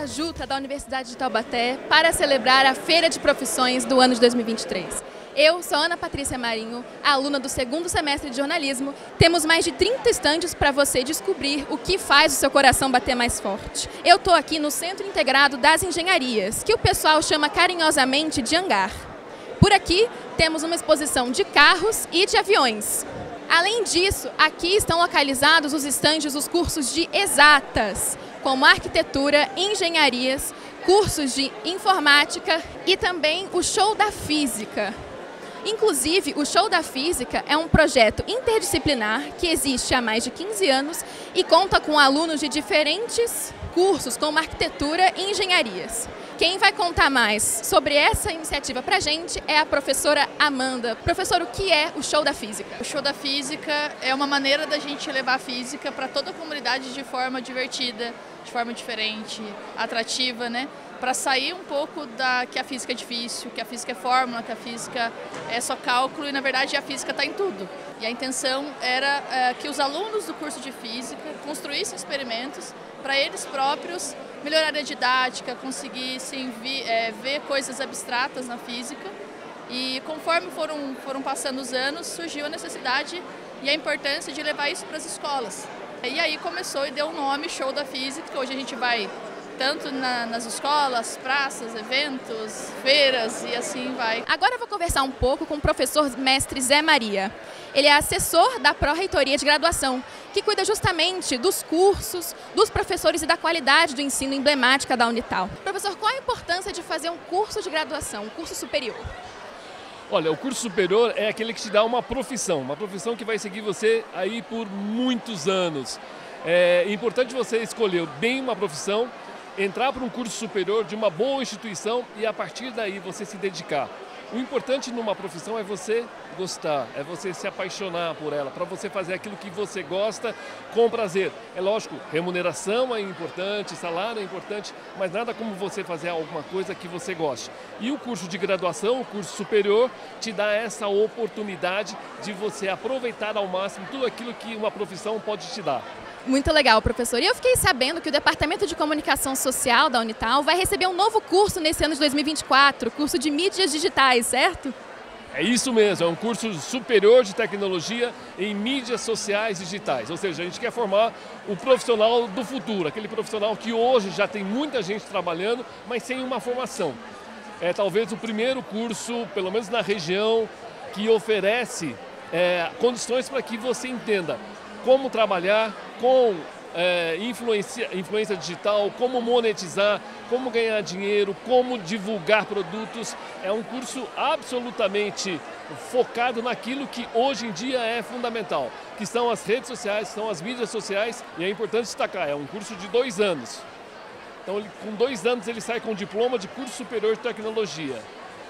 fajuta da Universidade de Taubaté para celebrar a Feira de Profissões do ano de 2023. Eu sou Ana Patrícia Marinho, aluna do segundo semestre de jornalismo. Temos mais de 30 estandes para você descobrir o que faz o seu coração bater mais forte. Eu estou aqui no Centro Integrado das Engenharias, que o pessoal chama carinhosamente de hangar. Por aqui temos uma exposição de carros e de aviões. Além disso, aqui estão localizados os estandes dos cursos de exatas, como arquitetura, engenharias, cursos de informática e também o show da física. Inclusive, o Show da Física é um projeto interdisciplinar que existe há mais de 15 anos e conta com alunos de diferentes cursos, como arquitetura e engenharias. Quem vai contar mais sobre essa iniciativa para a gente é a professora Amanda. Professor, o que é o Show da Física? O Show da Física é uma maneira da gente levar a física para toda a comunidade de forma divertida, de forma diferente, atrativa, né? Para sair um pouco da que a física é difícil, que a física é fórmula, que a física é só cálculo e na verdade a física está em tudo. E a intenção era é, que os alunos do curso de física construíssem experimentos para eles próprios melhorarem a didática, conseguissem vi, é, ver coisas abstratas na física. E conforme foram, foram passando os anos, surgiu a necessidade e a importância de levar isso para as escolas. E aí começou e deu o um nome Show da Física, que hoje a gente vai tanto na, nas escolas, praças, eventos, feiras e assim vai. Agora eu vou conversar um pouco com o professor mestre Zé Maria. Ele é assessor da Pró-Reitoria de Graduação, que cuida justamente dos cursos, dos professores e da qualidade do ensino emblemática da Unital. Professor, qual a importância de fazer um curso de graduação, um curso superior? Olha, o curso superior é aquele que te dá uma profissão, uma profissão que vai seguir você aí por muitos anos. É importante você escolher bem uma profissão entrar para um curso superior de uma boa instituição e a partir daí você se dedicar. O importante numa profissão é você gostar, é você se apaixonar por ela, para você fazer aquilo que você gosta com prazer. É lógico, remuneração é importante, salário é importante, mas nada como você fazer alguma coisa que você goste. E o curso de graduação, o curso superior, te dá essa oportunidade de você aproveitar ao máximo tudo aquilo que uma profissão pode te dar. Muito legal, professor. E eu fiquei sabendo que o Departamento de Comunicação Social da Unital vai receber um novo curso nesse ano de 2024, curso de mídias digitais, certo? É isso mesmo, é um curso superior de tecnologia em mídias sociais digitais. Ou seja, a gente quer formar o profissional do futuro, aquele profissional que hoje já tem muita gente trabalhando, mas sem uma formação. É talvez o primeiro curso, pelo menos na região, que oferece é, condições para que você entenda como trabalhar com é, influência, influência digital, como monetizar, como ganhar dinheiro, como divulgar produtos. É um curso absolutamente focado naquilo que hoje em dia é fundamental, que são as redes sociais, são as mídias sociais, e é importante destacar, é um curso de dois anos. Então, ele, com dois anos, ele sai com diploma de curso superior de tecnologia.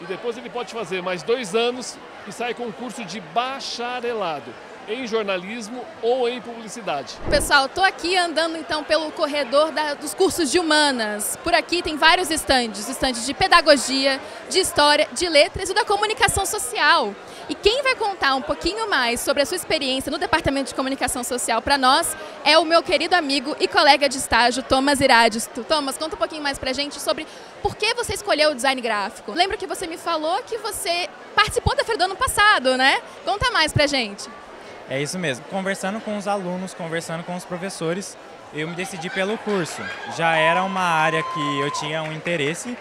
E depois ele pode fazer mais dois anos e sai com um curso de bacharelado em jornalismo ou em publicidade. Pessoal, estou aqui andando então pelo corredor da, dos cursos de humanas. Por aqui tem vários estandes, estandes de pedagogia, de história, de letras e da comunicação social. E quem vai contar um pouquinho mais sobre a sua experiência no Departamento de Comunicação Social para nós é o meu querido amigo e colega de estágio, Thomas Iradisto. Thomas, conta um pouquinho mais para a gente sobre por que você escolheu o design gráfico. Lembro que você me falou que você participou da feira do ano passado, né? Conta mais para a gente. É isso mesmo. Conversando com os alunos, conversando com os professores, eu me decidi pelo curso. Já era uma área que eu tinha um interesse,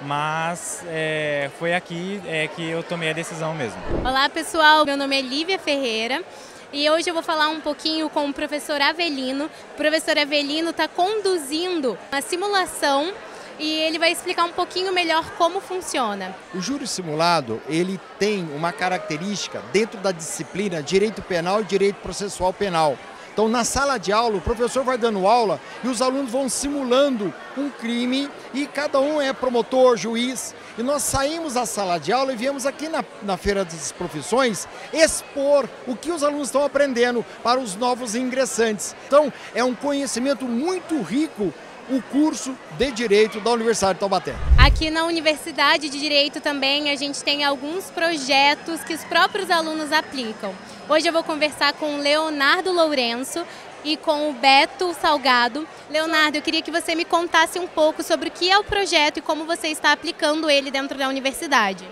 mas é, foi aqui é, que eu tomei a decisão mesmo. Olá pessoal, meu nome é Lívia Ferreira. E hoje eu vou falar um pouquinho com o professor Avelino. O professor Avelino está conduzindo uma simulação e ele vai explicar um pouquinho melhor como funciona. O júri simulado, ele tem uma característica dentro da disciplina Direito Penal e Direito Processual Penal. Então, na sala de aula, o professor vai dando aula e os alunos vão simulando um crime e cada um é promotor, juiz. E nós saímos da sala de aula e viemos aqui na, na Feira das Profissões expor o que os alunos estão aprendendo para os novos ingressantes. Então, é um conhecimento muito rico o curso de Direito da Universidade de Taubaté. Aqui na Universidade de Direito também a gente tem alguns projetos que os próprios alunos aplicam. Hoje eu vou conversar com o Leonardo Lourenço, e com o Beto Salgado. Leonardo, eu queria que você me contasse um pouco sobre o que é o projeto e como você está aplicando ele dentro da universidade.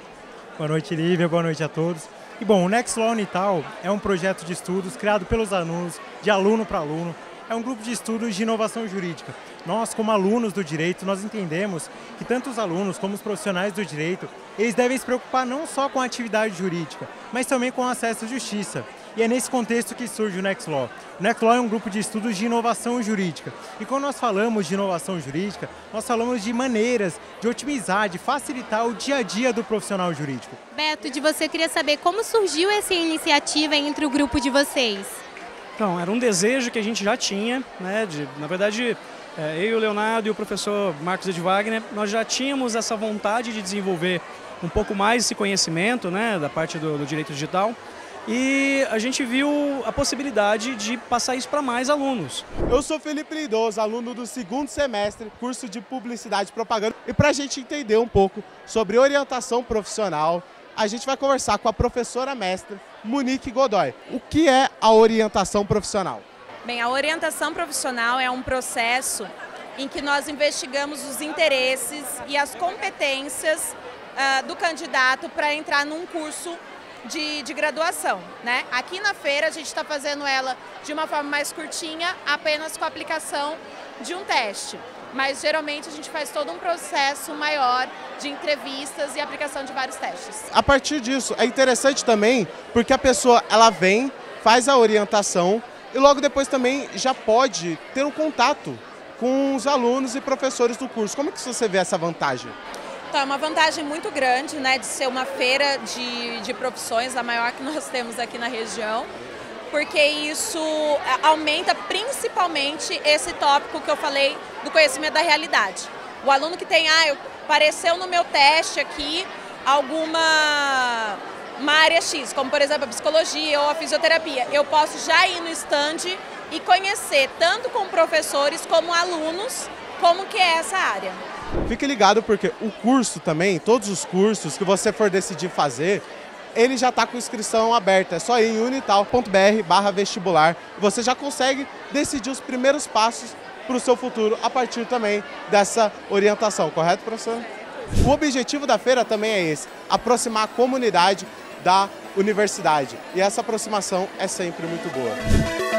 Boa noite, Lívia. Boa noite a todos. E bom, o Next Law Unital é um projeto de estudos criado pelos alunos, de aluno para aluno. É um grupo de estudos de inovação jurídica. Nós, como alunos do direito, nós entendemos que tanto os alunos como os profissionais do direito, eles devem se preocupar não só com a atividade jurídica, mas também com o acesso à justiça. E é nesse contexto que surge o Next Law. O Next Law é um grupo de estudos de inovação jurídica. E quando nós falamos de inovação jurídica, nós falamos de maneiras de otimizar, de facilitar o dia a dia do profissional jurídico. Beto, de você eu queria saber como surgiu essa iniciativa entre o grupo de vocês? Então, era um desejo que a gente já tinha, né? De, na verdade, é, eu, o Leonardo e o professor Marcos Ed Wagner, nós já tínhamos essa vontade de desenvolver um pouco mais esse conhecimento, né, da parte do, do direito digital. E a gente viu a possibilidade de passar isso para mais alunos. Eu sou Felipe Lindoso, aluno do segundo semestre, curso de Publicidade e Propaganda. E para a gente entender um pouco sobre orientação profissional, a gente vai conversar com a professora mestra Monique Godoy. O que é a orientação profissional? Bem, a orientação profissional é um processo em que nós investigamos os interesses e as competências uh, do candidato para entrar num curso de, de graduação. Né? Aqui na feira a gente está fazendo ela de uma forma mais curtinha, apenas com a aplicação de um teste. Mas geralmente a gente faz todo um processo maior de entrevistas e aplicação de vários testes. A partir disso, é interessante também porque a pessoa ela vem, faz a orientação e logo depois também já pode ter um contato com os alunos e professores do curso. Como é que você vê essa vantagem? Então, é uma vantagem muito grande né, de ser uma feira de, de profissões, a maior que nós temos aqui na região, porque isso aumenta principalmente esse tópico que eu falei do conhecimento da realidade. O aluno que tem, ah, apareceu no meu teste aqui alguma uma área X, como por exemplo a psicologia ou a fisioterapia, eu posso já ir no stand e conhecer tanto com professores como alunos como que é essa área. Fique ligado porque o curso também, todos os cursos que você for decidir fazer, ele já está com inscrição aberta. É só ir em unital.br barra vestibular. Você já consegue decidir os primeiros passos para o seu futuro a partir também dessa orientação, correto, professor? O objetivo da feira também é esse, aproximar a comunidade da universidade. E essa aproximação é sempre muito boa.